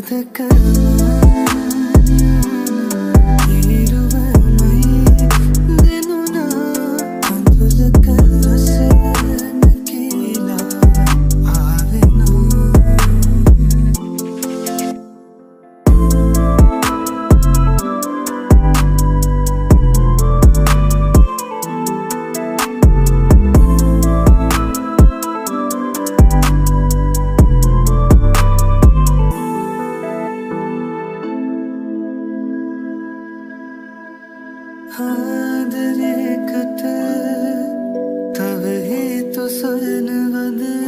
the girl आदरे कटे तब ही तो सुन बदे